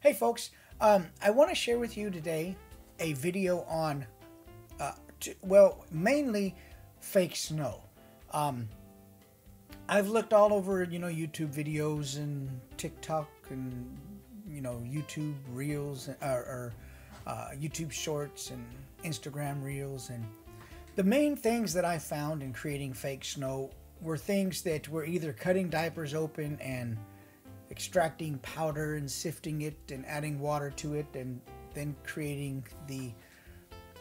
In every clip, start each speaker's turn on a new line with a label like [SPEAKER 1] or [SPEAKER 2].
[SPEAKER 1] Hey folks, um, I want to share with you today a video on, uh, well, mainly fake snow. Um, I've looked all over, you know, YouTube videos and TikTok and, you know, YouTube Reels or, or uh, YouTube Shorts and Instagram Reels. And the main things that I found in creating fake snow were things that were either cutting diapers open and extracting powder and sifting it and adding water to it and then creating the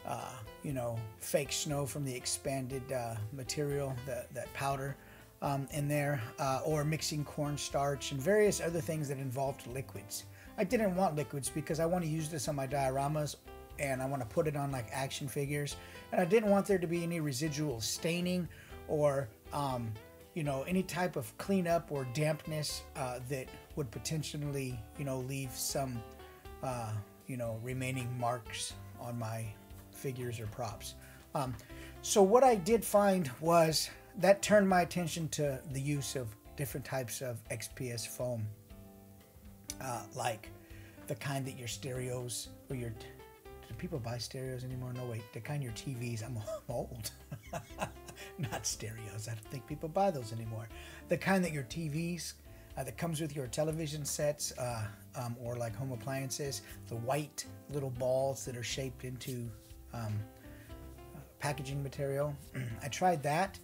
[SPEAKER 1] uh, you know fake snow from the expanded uh, material that, that powder um, in there uh, or mixing cornstarch and various other things that involved liquids. I didn't want liquids because i want to use this on my dioramas and i want to put it on like action figures. And i didn't want there to be any residual staining or um, you know any type of cleanup or dampness uh, that would potentially you know leave some uh, you know remaining marks on my figures or props. Um, so what I did find was that turned my attention to the use of different types of XPS foam, uh, like the kind that your stereos or your do people buy stereos anymore? No, wait, the kind your TVs. I'm old. not stereos. I don't think people buy those anymore. The kind that your TVs uh, that comes with your television sets uh, um, or like home appliances, the white little balls that are shaped into um, uh, packaging material. I tried that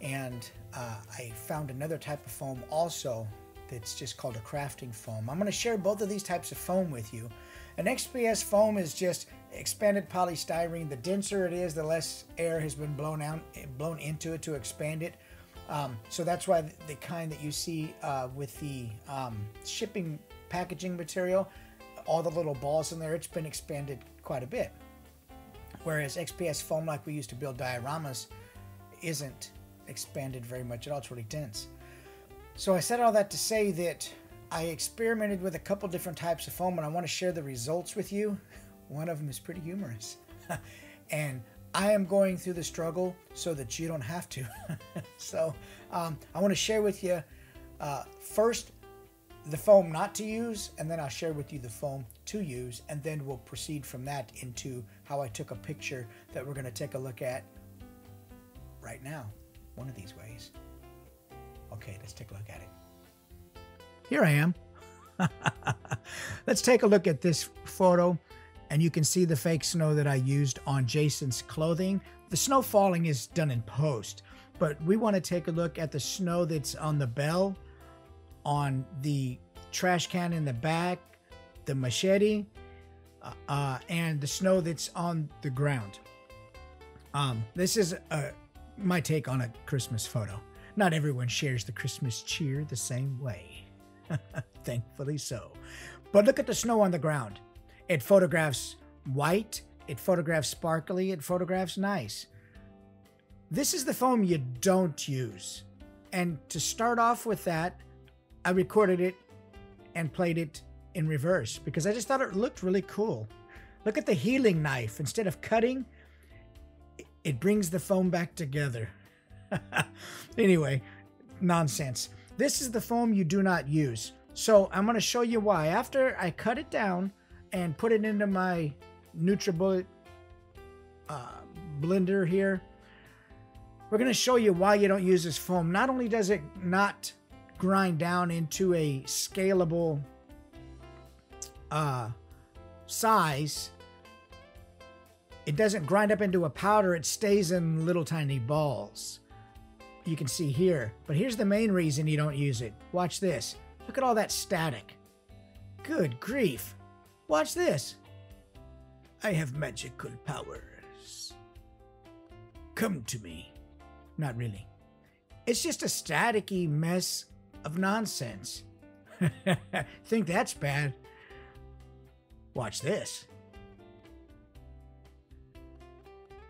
[SPEAKER 1] and uh, I found another type of foam also that's just called a crafting foam. I'm going to share both of these types of foam with you. An XPS foam is just expanded polystyrene. The denser it is, the less air has been blown out, blown into it to expand it. Um, so that's why the kind that you see uh, with the um, shipping packaging material, all the little balls in there, it's been expanded quite a bit. Whereas XPS foam, like we used to build dioramas, isn't expanded very much at all. It's really dense. So I said all that to say that I experimented with a couple different types of foam and I want to share the results with you. One of them is pretty humorous. and I am going through the struggle so that you don't have to. so um, I want to share with you uh, first the foam not to use, and then I'll share with you the foam to use, and then we'll proceed from that into how I took a picture that we're going to take a look at right now, one of these ways. Okay, let's take a look at it. Here I am. let's take a look at this photo and you can see the fake snow that I used on Jason's clothing. The snow falling is done in post, but we want to take a look at the snow that's on the bell, on the trash can in the back, the machete, uh, uh, and the snow that's on the ground. Um, this is a, my take on a Christmas photo. Not everyone shares the Christmas cheer the same way. Thankfully so. But look at the snow on the ground. It photographs white, it photographs sparkly, it photographs nice. This is the foam you don't use. And to start off with that, I recorded it and played it in reverse because I just thought it looked really cool. Look at the healing knife. Instead of cutting, it brings the foam back together. anyway, nonsense. This is the foam you do not use. So I'm going to show you why. After I cut it down and put it into my NutriBullet uh, blender here, we're going to show you why you don't use this foam. Not only does it not grind down into a scalable uh, size, it doesn't grind up into a powder, it stays in little tiny balls. You can see here. But here's the main reason you don't use it. Watch this. Look at all that static. Good grief. Watch this. I have magical powers. Come to me. Not really. It's just a staticky mess of nonsense. Think that's bad? Watch this.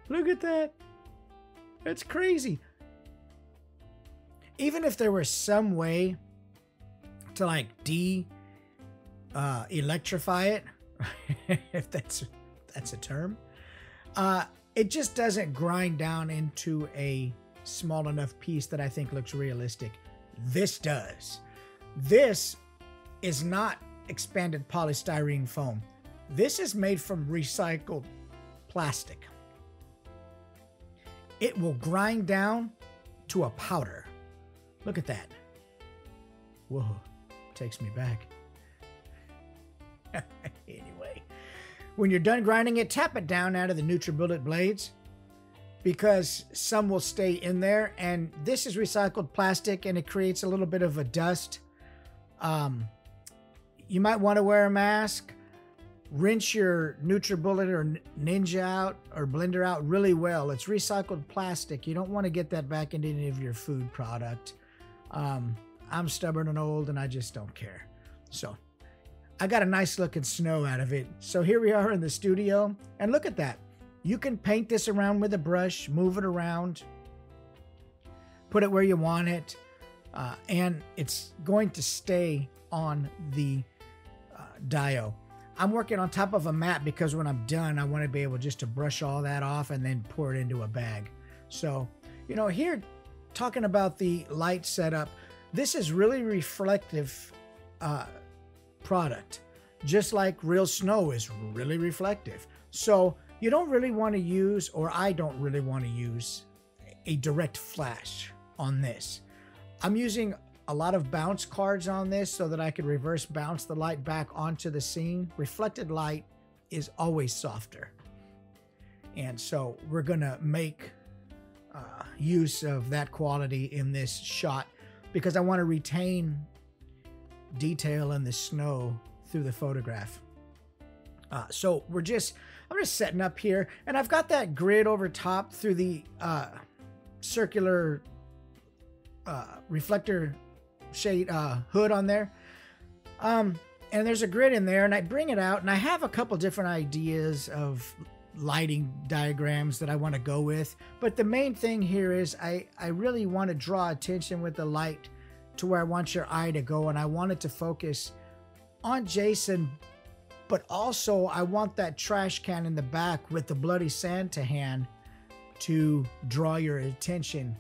[SPEAKER 1] Look at that. That's crazy. Even if there was some way to like de uh, electrify it, if that's that's a term, uh, it just doesn't grind down into a small enough piece that I think looks realistic. This does. This is not expanded polystyrene foam. This is made from recycled plastic. It will grind down to a powder. Look at that. Whoa, takes me back. anyway, when you're done grinding it, tap it down out of the NutriBullet blades because some will stay in there. And this is recycled plastic and it creates a little bit of a dust. Um, you might want to wear a mask. Rinse your NutriBullet or Ninja out or blender out really well. It's recycled plastic. You don't want to get that back into any of your food product. Um, I'm stubborn and old and I just don't care. So I got a nice looking snow out of it. So here we are in the studio and look at that. You can paint this around with a brush, move it around, put it where you want it, uh, and it's going to stay on the uh, dio. I'm working on top of a mat because when I'm done, I want to be able just to brush all that off and then pour it into a bag. So, you know, here talking about the light setup, this is really reflective uh, product, just like real snow is really reflective. So you don't really want to use, or I don't really want to use, a direct flash on this. I'm using a lot of bounce cards on this so that I can reverse bounce the light back onto the scene. Reflected light is always softer. And so we're to make uh, use of that quality in this shot because I want to retain detail in the snow through the photograph. Uh, so we're just I'm just setting up here and I've got that grid over top through the uh, circular uh, reflector shade uh, hood on there. Um, and there's a grid in there and I bring it out and I have a couple different ideas of lighting diagrams that I want to go with. But the main thing here is I, I really want to draw attention with the light to where I want your eye to go and I want it to focus on Jason but also I want that trash can in the back with the bloody Santa hand to draw your attention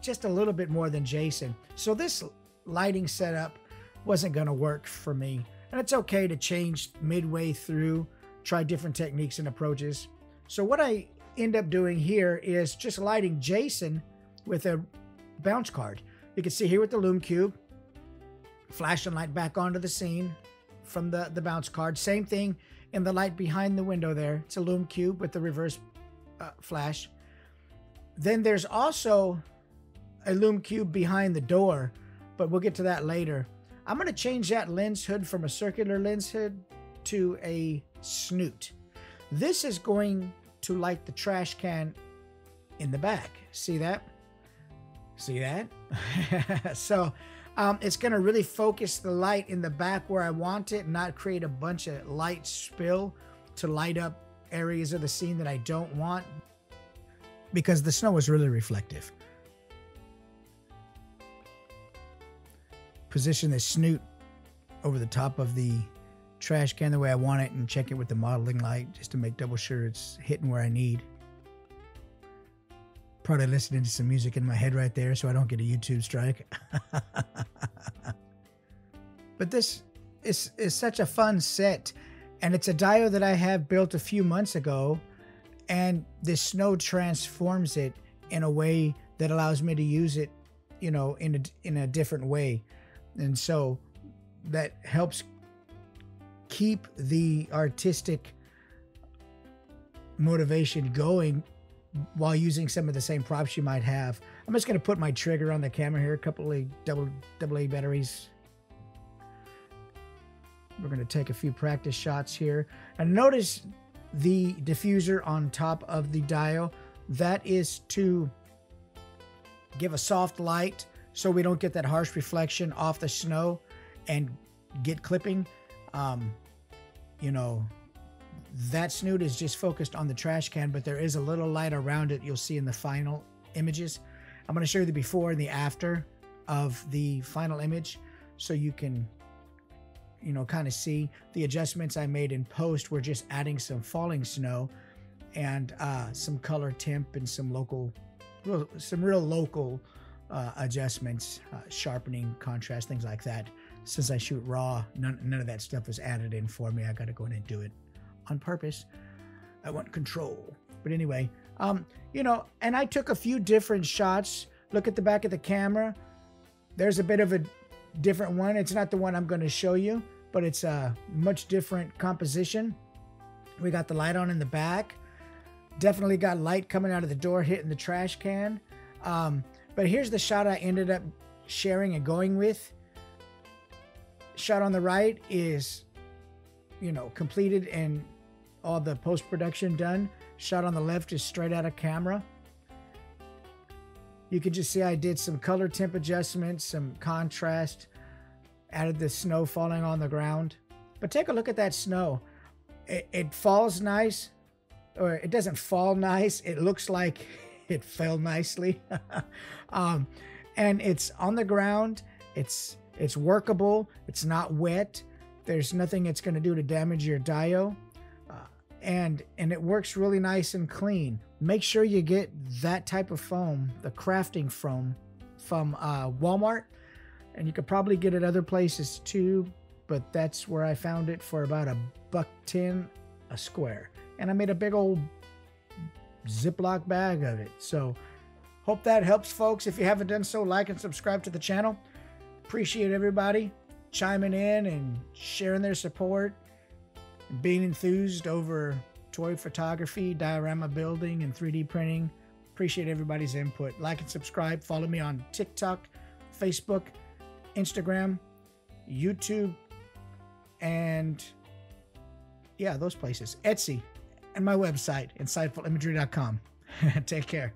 [SPEAKER 1] just a little bit more than Jason. So this lighting setup wasn't going to work for me. And it's okay to change midway through, try different techniques and approaches. So what I end up doing here is just lighting Jason with a bounce card. You can see here with the Lume Cube, flashing light back onto the scene, from the, the bounce card. Same thing in the light behind the window there. It's a Lume Cube with the reverse uh, flash. Then there's also a Lume Cube behind the door, but we'll get to that later. I'm going to change that lens hood from a circular lens hood to a snoot. This is going to light the trash can in the back. See that? See that? so um, it's going to really focus the light in the back where I want it, not create a bunch of light spill to light up areas of the scene that I don't want because the snow is really reflective. Position the snoot over the top of the trash can the way I want it and check it with the modeling light just to make double sure it's hitting where I need. Probably listening to some music in my head right there so I don't get a YouTube strike. but this is, is such a fun set. And it's a dio that I have built a few months ago. And the snow transforms it in a way that allows me to use it, you know, in a, in a different way. And so that helps keep the artistic motivation going while using some of the same props you might have. I'm just going to put my trigger on the camera here, a couple of double, double batteries. We're going to take a few practice shots here. And notice the diffuser on top of the dial. That is to give a soft light so we don't get that harsh reflection off the snow and get clipping. Um, you know, that snoot is just focused on the trash can, but there is a little light around it you'll see in the final images. I'm going to show you the before and the after of the final image so you can you know kind of see the adjustments I made in post were just adding some falling snow and uh, some color temp and some local some real local uh, adjustments uh, sharpening contrast things like that since I shoot raw, none, none of that stuff is added in for me. I got to go in and do it on purpose. I want control. But anyway, um, you know, and I took a few different shots. Look at the back of the camera. There's a bit of a different one. It's not the one I'm going to show you, but it's a much different composition. We got the light on in the back. Definitely got light coming out of the door hitting the trash can. Um, but here's the shot I ended up sharing and going with. Shot on the right is, you know, completed and all the post production done. Shot on the left is straight out of camera. You can just see I did some color temp adjustments, some contrast, added the snow falling on the ground. But take a look at that snow. It, it falls nice, or it doesn't fall nice. It looks like it fell nicely. um, and it's on the ground. It's it's workable. It's not wet. There's nothing it's going to do to damage your dio. Uh, and and it works really nice and clean. Make sure you get that type of foam, the crafting foam, from uh, Walmart, and you could probably get it other places too. But that's where I found it for about a buck ten a square, and I made a big old Ziploc bag of it. So hope that helps, folks. If you haven't done so, like and subscribe to the channel. Appreciate everybody chiming in and sharing their support, being enthused over toy photography, diorama building, and 3D printing. Appreciate everybody's input. Like and subscribe. Follow me on TikTok, Facebook, Instagram, YouTube, and yeah, those places. Etsy and my website, insightfulimagery.com. Take care.